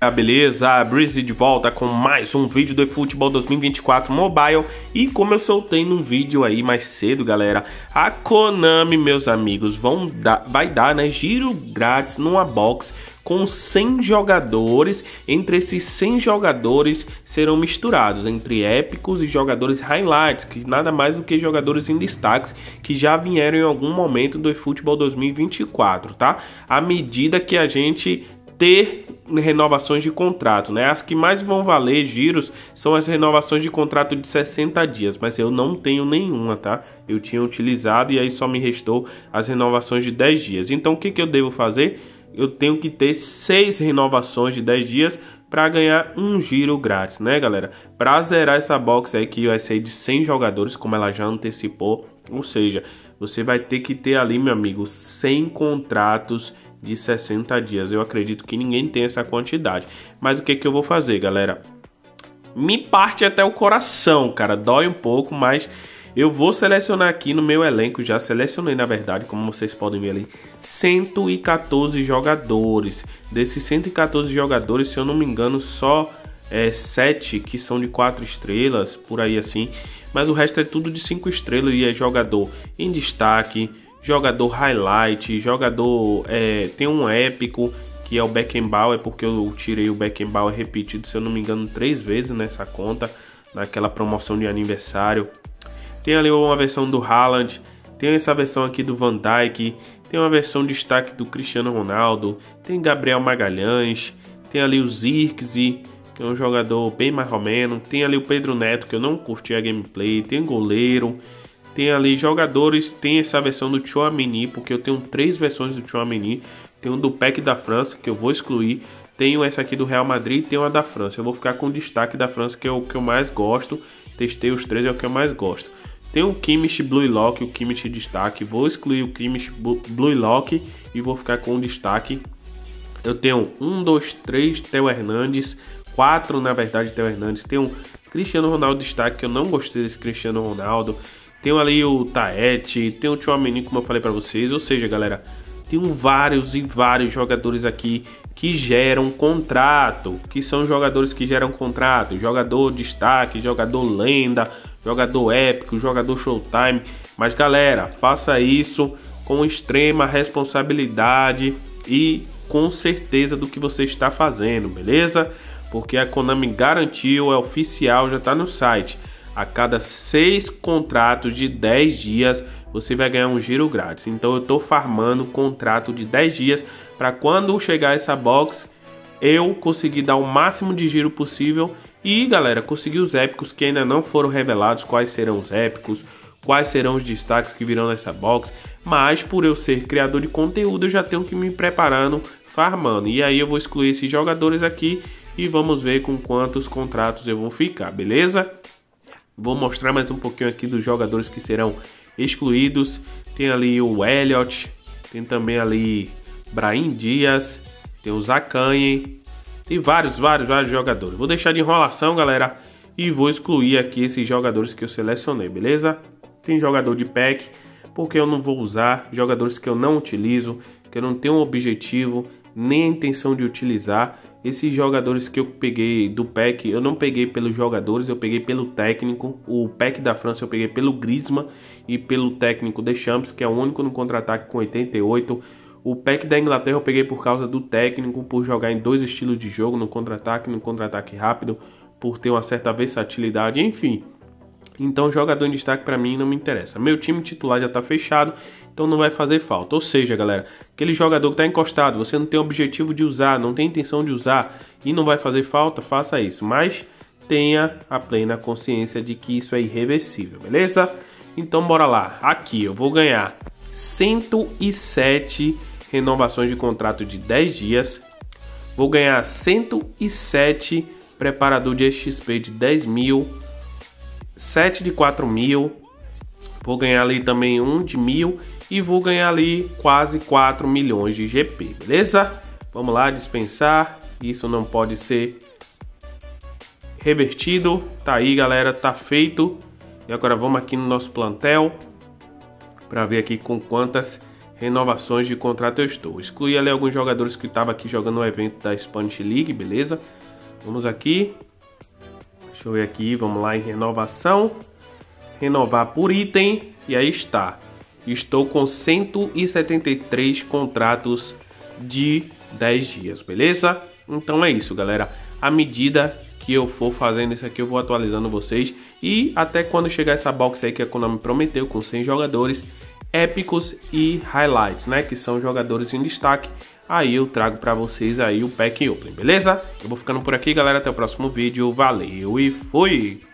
Ah, beleza? A Breezy de volta com mais um vídeo do eFootball 2024 Mobile e como eu soltei num vídeo aí mais cedo, galera, a Konami, meus amigos, vão dar, vai dar, né, giro grátis numa box com 100 jogadores. Entre esses 100 jogadores serão misturados entre épicos e jogadores highlights, que nada mais do que jogadores em destaques que já vieram em algum momento do eFootball 2024, tá? À medida que a gente ter renovações de contrato, né? As que mais vão valer giros são as renovações de contrato de 60 dias, mas eu não tenho nenhuma, tá? Eu tinha utilizado e aí só me restou as renovações de 10 dias. Então o que, que eu devo fazer? Eu tenho que ter seis renovações de 10 dias para ganhar um giro grátis, né, galera? Para zerar essa box aí que vai ser de 100 jogadores, como ela já antecipou, ou seja, você vai ter que ter ali, meu amigo, 100 contratos de 60 dias. Eu acredito que ninguém tem essa quantidade. Mas o que, que eu vou fazer, galera? Me parte até o coração, cara. Dói um pouco, mas eu vou selecionar aqui no meu elenco. Já selecionei, na verdade, como vocês podem ver ali, 114 jogadores. Desses 114 jogadores, se eu não me engano, só é, 7 que são de 4 estrelas, por aí assim. Mas o resto é tudo de 5 estrelas e é jogador em destaque jogador highlight, jogador é, tem um épico que é o Beckenbauer, porque eu tirei o Beckenbauer repetido, se eu não me engano, três vezes nessa conta, naquela promoção de aniversário. Tem ali uma versão do Haaland, tem essa versão aqui do Van Dijk, tem uma versão de destaque do Cristiano Ronaldo, tem Gabriel Magalhães, tem ali o Zirkzee, que é um jogador bem mais menos, tem ali o Pedro Neto, que eu não curti a gameplay, tem goleiro, tem ali jogadores, tem essa versão do Chouameni, porque eu tenho três versões do Chouameni. Tem um do PEC da França, que eu vou excluir. Tenho essa aqui do Real Madrid e tem uma da França. Eu vou ficar com o destaque da França, que é o que eu mais gosto. Testei os três, é o que eu mais gosto. Tem o Kimmich Blue Lock, o Kimmich destaque. Vou excluir o Kimmich Blue Lock e vou ficar com o destaque. Eu tenho um, dois, três Theo Hernandes, quatro na verdade Theo Hernandes. Tem um Cristiano Ronaldo destaque, que eu não gostei desse Cristiano Ronaldo. Tem ali o Taete, tem o Chouameni, como eu falei para vocês. Ou seja, galera, tem vários e vários jogadores aqui que geram contrato, que são jogadores que geram contrato, jogador destaque, jogador lenda, jogador épico, jogador showtime. Mas galera, faça isso com extrema responsabilidade e com certeza do que você está fazendo, beleza? Porque a Konami garantiu, é oficial, já está no site a cada seis contratos de 10 dias você vai ganhar um giro grátis. Então eu estou farmando contrato de 10 dias para quando chegar essa box eu conseguir dar o máximo de giro possível e galera, conseguir os épicos que ainda não foram revelados, quais serão os épicos, quais serão os destaques que virão nessa box, mas por eu ser criador de conteúdo eu já tenho que me preparando, farmando. E aí eu vou excluir esses jogadores aqui e vamos ver com quantos contratos eu vou ficar, beleza? Vou mostrar mais um pouquinho aqui dos jogadores que serão excluídos. Tem ali o Elliot, tem também ali Brahim Dias, tem o Zacanhe e vários, vários, vários jogadores. Vou deixar de enrolação, galera, e vou excluir aqui esses jogadores que eu selecionei, beleza? Tem jogador de pack, porque eu não vou usar, jogadores que eu não utilizo, que eu não tenho um objetivo nem a intenção de utilizar esses jogadores que eu peguei do PEC, eu não peguei pelos jogadores, eu peguei pelo técnico. O PEC da França eu peguei pelo Griezmann e pelo técnico Deschamps, que é o único no contra-ataque com 88. O PEC da Inglaterra eu peguei por causa do técnico, por jogar em dois estilos de jogo, no contra-ataque, no contra-ataque rápido, por ter uma certa versatilidade, enfim. Então, jogador em destaque para mim não me interessa. Meu time titular já está fechado, então não vai fazer falta. Ou seja, galera, aquele jogador que está encostado, você não tem objetivo de usar, não tem intenção de usar e não vai fazer falta, faça isso. Mas tenha a plena consciência de que isso é irreversível, beleza? Então, bora lá. Aqui eu vou ganhar 107 renovações de contrato de 10 dias. Vou ganhar 107 preparador de XP de 10 mil 7 de 4 mil. Vou ganhar ali também um de mil e vou ganhar ali quase 4 milhões de GP, beleza? Vamos lá, dispensar. Isso não pode ser revertido. Tá aí, galera, tá feito. E agora vamos aqui no nosso plantel para ver aqui com quantas renovações de contrato eu estou. Excluí ali alguns jogadores que estavam aqui jogando no evento da Spanish League, beleza? Vamos aqui. Deixa eu ver aqui, vamos lá em renovação. Renovar por item e aí está. Estou com 173 contratos de 10 dias, beleza? Então é isso, galera. À medida que eu for fazendo isso aqui, eu vou atualizando vocês. E até quando chegar essa box aí que a Konami prometeu, com 100 jogadores, épicos e highlights, né? Que são jogadores em destaque. Aí eu trago para vocês aí o pack open, beleza? Eu vou ficando por aqui, galera. Até o próximo vídeo. Valeu e fui!